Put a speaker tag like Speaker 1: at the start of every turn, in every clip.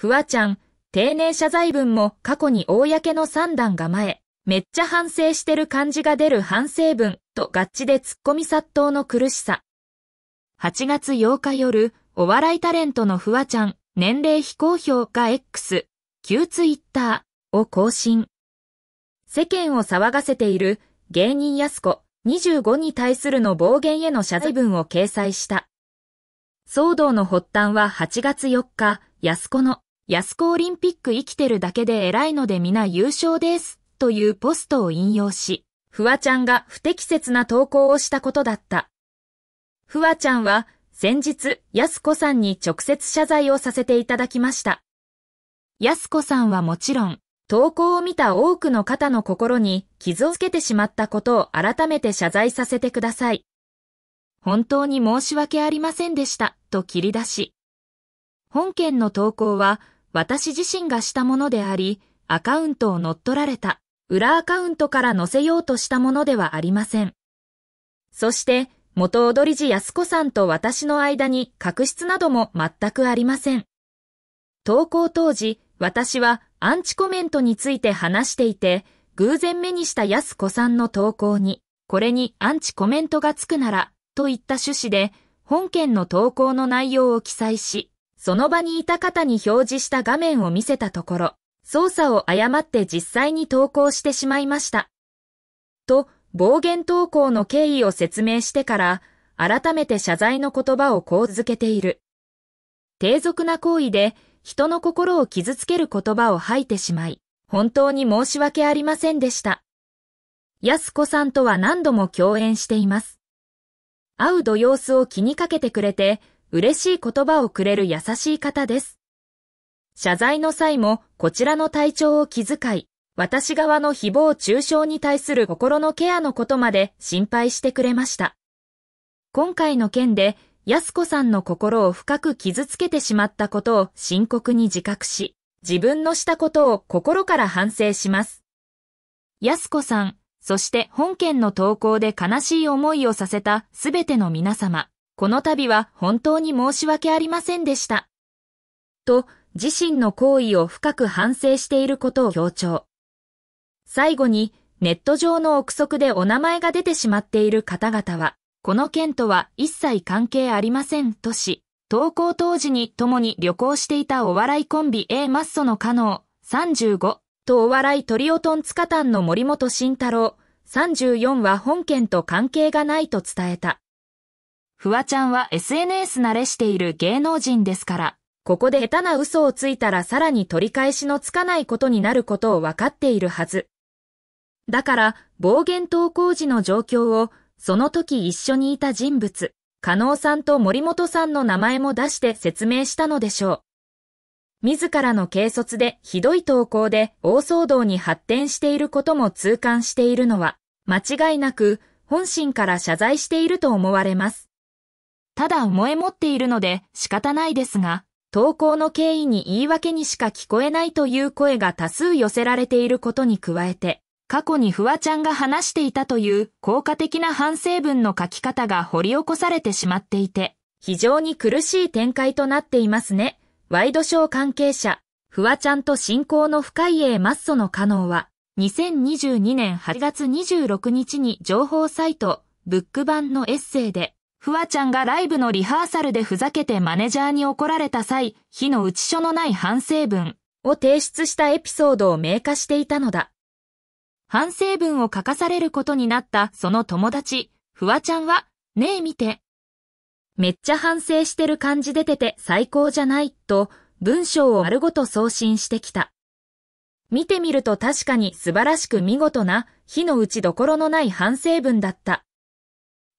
Speaker 1: フワちゃん、丁寧謝罪文も過去に公の三段が前、めっちゃ反省してる感じが出る反省文と合致で突っ込み殺到の苦しさ。8月8日夜、お笑いタレントのフワちゃん、年齢非公表が X、旧ツイッターを更新。世間を騒がせている芸人安子25に対するの暴言への謝罪文を掲載した。騒動の発端は8月4日、安子の安子オリンピック生きてるだけで偉いので皆優勝ですというポストを引用し、フワちゃんが不適切な投稿をしたことだった。フワちゃんは先日、安子さんに直接謝罪をさせていただきました。安子さんはもちろん、投稿を見た多くの方の心に傷をつけてしまったことを改めて謝罪させてください。本当に申し訳ありませんでした、と切り出し。本件の投稿は、私自身がしたものであり、アカウントを乗っ取られた、裏アカウントから載せようとしたものではありません。そして、元踊り寺安子さんと私の間に確執なども全くありません。投稿当時、私はアンチコメントについて話していて、偶然目にした安子さんの投稿に、これにアンチコメントがつくなら、といった趣旨で、本件の投稿の内容を記載し、その場にいた方に表示した画面を見せたところ、操作を誤って実際に投稿してしまいました。と、暴言投稿の経緯を説明してから、改めて謝罪の言葉をこう続けている。低俗な行為で人の心を傷つける言葉を吐いてしまい、本当に申し訳ありませんでした。安子さんとは何度も共演しています。会う度様子を気にかけてくれて、嬉しい言葉をくれる優しい方です。謝罪の際もこちらの体調を気遣い、私側の誹謗中傷に対する心のケアのことまで心配してくれました。今回の件で、安子さんの心を深く傷つけてしまったことを深刻に自覚し、自分のしたことを心から反省します。安子さん、そして本件の投稿で悲しい思いをさせたすべての皆様、この度は本当に申し訳ありませんでした。と、自身の行為を深く反省していることを強調。最後に、ネット上の憶測でお名前が出てしまっている方々は、この件とは一切関係ありませんとし、投稿当時に共に旅行していたお笑いコンビ A マッソの加納35とお笑いトリオトンツカタンの森本慎太郎34は本件と関係がないと伝えた。フワちゃんは SNS 慣れしている芸能人ですから、ここで下手な嘘をついたらさらに取り返しのつかないことになることを分かっているはず。だから、暴言投稿時の状況を、その時一緒にいた人物、加納さんと森本さんの名前も出して説明したのでしょう。自らの軽率でひどい投稿で大騒動に発展していることも痛感しているのは、間違いなく本心から謝罪していると思われます。ただ思え持っているので仕方ないですが、投稿の経緯に言い訳にしか聞こえないという声が多数寄せられていることに加えて、過去にフワちゃんが話していたという効果的な反省文の書き方が掘り起こされてしまっていて、非常に苦しい展開となっていますね。ワイドショー関係者、フワちゃんと親交の深い A マッソの可能は、2022年8月26日に情報サイト、ブック版のエッセイで、フワちゃんがライブのリハーサルでふざけてマネジャーに怒られた際、火の打ち所のない反省文を提出したエピソードを明化していたのだ。反省文を書かされることになったその友達、フワちゃんは、ねえ見て。めっちゃ反省してる感じ出てて最高じゃない、と文章を丸ごと送信してきた。見てみると確かに素晴らしく見事な火の打ちどころのない反省文だった。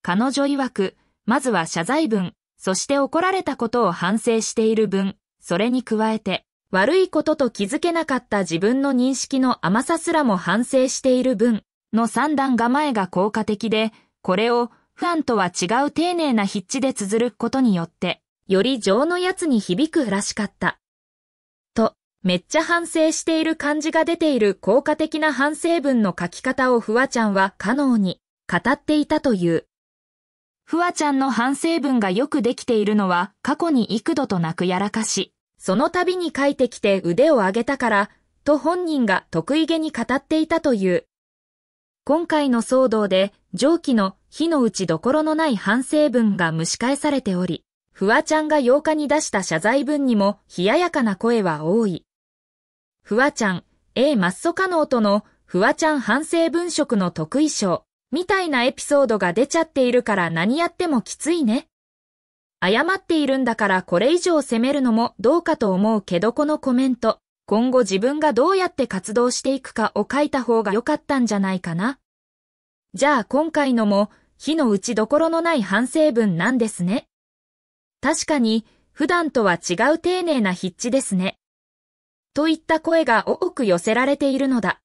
Speaker 1: 彼女曰く、まずは謝罪文、そして怒られたことを反省している文、それに加えて、悪いことと気づけなかった自分の認識の甘さすらも反省している文の三段構えが効果的で、これを不安とは違う丁寧な筆致で綴ることによって、より情のやつに響くらしかった。と、めっちゃ反省している感じが出ている効果的な反省文の書き方をフワちゃんは可能に語っていたという。フワちゃんの反省文がよくできているのは過去に幾度となくやらかし、その度に書いてきて腕を上げたから、と本人が得意げに語っていたという。今回の騒動で上記の火の打ちどころのない反省文が蒸し返されており、フワちゃんが8日に出した謝罪文にも冷ややかな声は多い。フワちゃん、A マッソカノーとのフワちゃん反省文職の得意賞、みたいなエピソードが出ちゃっているから何やってもきついね。謝っているんだからこれ以上責めるのもどうかと思うけどこのコメント、今後自分がどうやって活動していくかを書いた方が良かったんじゃないかな。じゃあ今回のも火の打ちどころのない反省文なんですね。確かに普段とは違う丁寧な筆致ですね。といった声が多く寄せられているのだ。